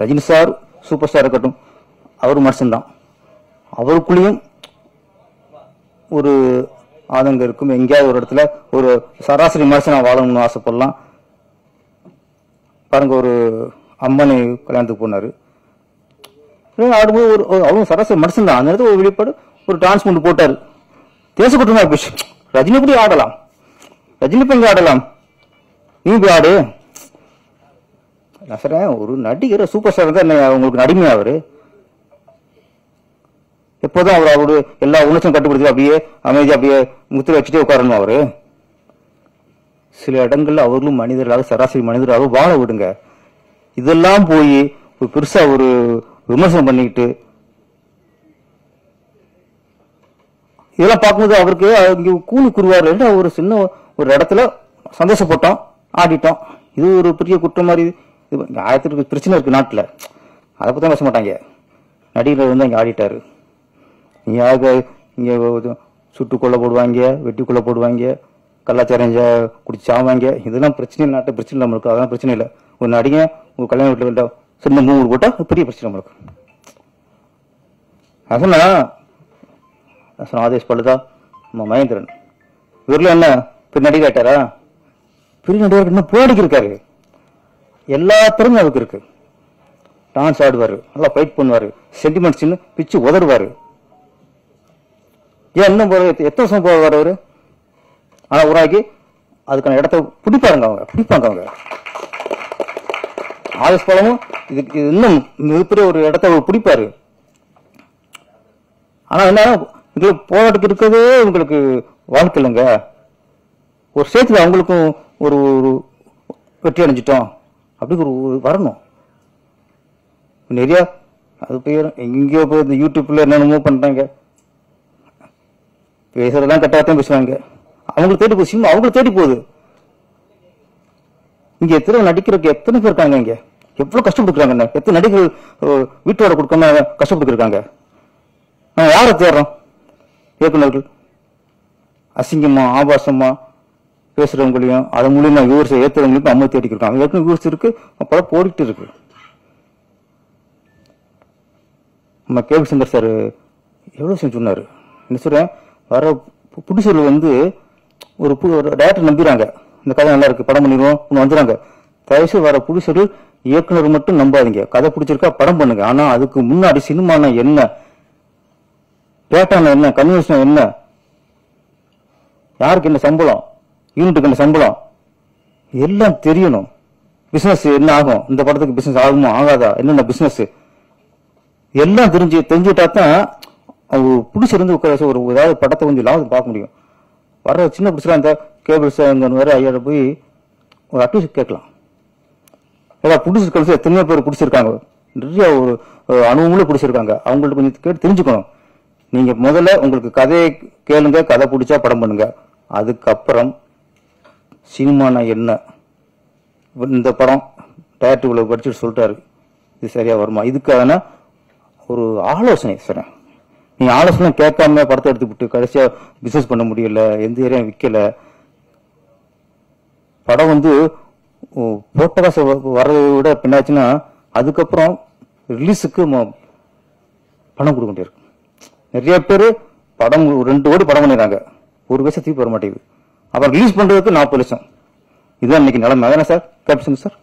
Rajini sir super star இருக்கட்டும் அவர் மனுஷன்தான். அவருக்குள்ளேயும் ஒரு ஆதங்கம் இருக்கும். எங்கேயாவது ஒரு இடத்துல ஒரு சராசரி மனுஷனாக வாழணும்னு ஆசைப்படலாம். பாருங்க ஒரு அம்மனை கல்யாணத்துக்கு போனார். ஆடும்போது ஒரு அவரும் சராசரி மனுஷன் தான் அந்த இடத்துல ஒரு வெளிப்பாடு ஒரு டான்ஸ் பண்ணி போட்டார். தேச குற்றமா போச்சு. ரஜினி எப்படி ஆடலாம்? ரஜினி இப்ப ஆடலாம்? நீ போய் ஆடு. நான் ஒரு நடிகர் சூப்பர் ஸ்டார் தான் என்ன உங்களுக்கு நடிமையா அவரு? எப்போதும் அவர் அவரு எல்லா உணர்ச்சியும் கட்டுப்படுத்தி அப்படியே அமைதி அப்படியே முத்திரை வச்சுட்டே உட்காரணும் அவரு? சில இடங்கள்ல அவர்களும் மனிதர்களாக சராசரி மனிதராக வாழ விடுங்க. இதெல்லாம் போய் ஒரு பெருசா ஒரு விமர்சனம் பண்ணிக்கிட்டு இதெல்லாம் பார்க்கும்போது அவருக்கு இங்கே கூலி குருவார். ஒரு சின்ன ஒரு இடத்துல சந்தோஷப்பட்டோம் ஆடிட்டோம். இது ஒரு பெரிய குற்றம் மாதிரி இது ஆயிரத்துக்கு பிரச்சனை இருக்கு நாட்டில். அதை பத்தி பேச மாட்டாங்க. நடிகர் வந்து அங்கே ஆடிட்டாரு. இங்க இங்கே சுட்டு கொள்ள போடுவாங்க வெட்டி கொள்ள போடுவாங்க கலாச்சாரம் ஜா- குடிச்சு சாவாங்க இதெல்லாம் பிரச்சனை இல்லை பிரச்சனை நம்மளுக்கு. அதெல்லாம் பிரச்சனை இல்லை. ஒரு நடிகன் ஒரு கல்யாண வீட்டில் சின்ன மூணு போட்டால் பெரிய பிரச்சனை நம்மளுக்கு. அசனா அசனா ஆதேஷ் பழுதா நம்ம மகேந்திரன். இவரில் என்ன? பெரிய நடிகை ஆயிட்டாரா? பெரிய நடிகர் என்ன போடிக்கு இருக்காரு. எல்லா திறமையும் அவருக்கு இருக்கு. டான்ஸ் ஆடுவார் நல்லா ஃபைட் பண்ணுவார் சென்டிமெண்ட்ஸ் பிச்சு உதடுவார் ஏன் இன்னும் போகிற எத்தனை வருஷம் போவார் அவர்? ஆனால் உருவாக்கி அதுக்கான இடத்த பிடிப்பாருங்க அவங்க பிடிப்பாங்க அவங்க. ஆயுஷ் பழமும் இதுக்கு இது இன்னும் மிகப்பெரிய ஒரு இடத்த அவர் பிடிப்பாரு. ஆனால் என்ன இவங்களுக்கு போராட்டத்துக்கு இருக்கிறதே உங்களுக்கு வாழ்க்கை இல்லைங்க. ஒரு சேர்த்துல அவங்களுக்கும் ஒரு ஒரு வெற்றி அடைஞ்சிட்டோம். அப்படி ஒரு வரணும். நிறையா அது போயிடும் எங்கேயோ போய் இந்த யூடியூப்ல என்னென்னமோ பண்றாங்க பேசுறதெல்லாம் கட்டாயத்தையும் பேசுவாங்க. அவங்களுக்கு தேடி போகுது. சினிமா அவங்களுக்கு தேடி போகுது. இங்க எத்தனை நடிக்கிறதுக்கு எத்தனை பேர் இருக்காங்க இங்க? எவ்வளவு கஷ்டப்பட்டுருக்காங்க எத்தனை நடிகர்கள் வீட்டோட கொடுக்காம கஷ்டப்பட்டுருக்காங்க நம்ம யாரை தேடுறோம்? இயக்குநர்கள். அசிங்கமா ஆபாசமா பேசுறவங்களையும் அது மூலியமா வியூவர்ஸ் ஏத்துறவங்களுக்கும் அம்மா தேடி இருக்காங்க ஏற்கனவே வியூவர்ஸ் இருக்கு அப்பதான் போடிட்டு இருக்கு. நம்ம கேபி சங்கர் சார் எவ்வளவு விஷயம் என்ன சொல்றேன்? வர புடிசூர்ல வந்து ஒரு ஒரு டேரக்டர் நம்பிடுறாங்க இந்த கதை நல்லா இருக்கு படம் பண்ணிடுவோம் ஒன்று வந்துடுறாங்க தயவுசெய்து வர புடிசூர்கள் இயக்குனர் மட்டும் நம்பாதீங்க. கதை பிடிச்சிருக்கா படம் பண்ணுங்க. ஆனா அதுக்கு முன்னாடி சினிமானா என்ன? டேட்டானா என்ன? கன்வென்ஷன் என்ன? யாருக்கு என்ன சம்பளம்? யூனிட்டுக்கு சம்பளம். எல்லாம் தெரியணும். பிசினஸ் என்ன ஆகும்? இந்த படத்துக்கு பிசினஸ் ஆகுமோ ஆகாதா? என்னென்ன பிசினஸ் எல்லாம் தெரிஞ்சு தெரிஞ்சுட்டா தான் அவங்க பிடிச்சிருந்து உட்கார ஒரு ஏதாவது படத்தை கொஞ்சம் லாபம் பார்க்க முடியும். வர சின்ன பிடிச்சலாம் இந்த கேபிள்ஸ் அங்கே வர ஐயாட போய் ஒரு அட்வைஸ் கேட்கலாம். ஏதாவது பிடிச்சிருக்கிறது எத்தனையோ பேர் பிடிச்சிருக்காங்க. நிறைய ஒரு அனுபவங்களும் பிடிச்சிருக்காங்க. அவங்கள்ட்ட கொஞ்சம் கேட்டு தெரிஞ்சுக்கணும். நீங்க முதல்ல உங்களுக்கு கதையை கேளுங்க கதை பிடிச்சா படம் பண்ணுங்க. அதுக்கப்புறம் சினிமானா என்ன? இந்த படம் டேரக்டர் இவ்வளவு படிச்சுட்டு சொல்லிட்டாரு. இது சரியா வருமா? இதுக்கான ஒரு ஆலோசனை சார் நீ ஆலோசனை கேட்காம படத்தை எடுத்துக்கிட்டு கடைசியா பிசினஸ் பண்ண முடியல எந்த ஏரியா விற்கல படம் வந்து ஓ, போட்ட காசு வர்றதை விட பின்னாச்சுன்னா அதுக்கப்புறம் ரிலீஸுக்கு பணம் கொடுக்க வேண்டியிருக்கு நிறைய பேர் படம் ரெண்டு கோடி படம் பண்ணிடுறாங்க. ஒரு பைசா தீர்ப்பு வர மாட்டேங்குது. அப்புறம் ரிலீஸ் பண்றதுக்கு நாற்பது லட்சம். இதுதான் இன்னைக்கு நிலைமை. அதானே சார்? Caption sir?